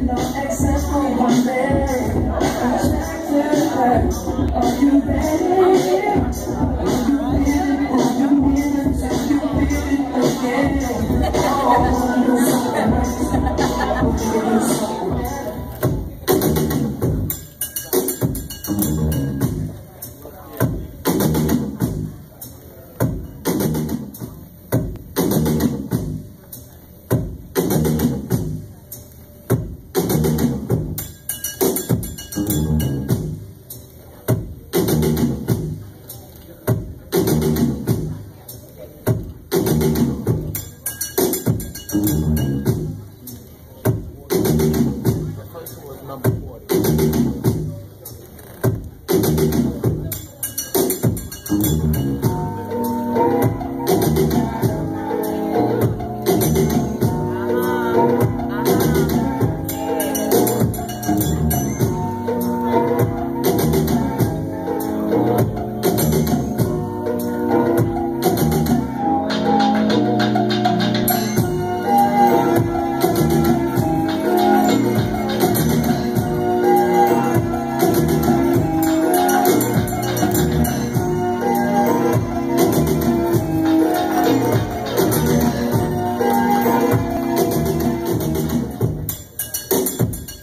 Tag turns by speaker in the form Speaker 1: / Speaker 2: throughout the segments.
Speaker 1: no excess for one day. Are you ready? The
Speaker 2: first one was number 40.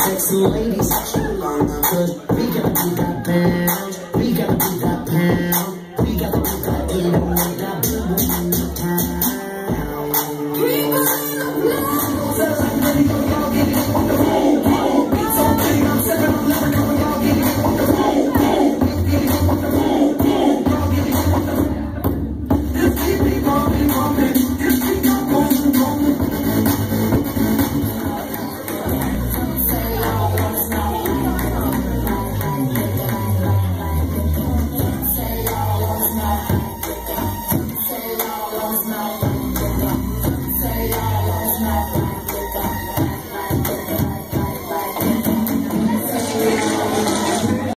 Speaker 2: Sexy ladies, such a longer. Cause we gotta that. We gotta be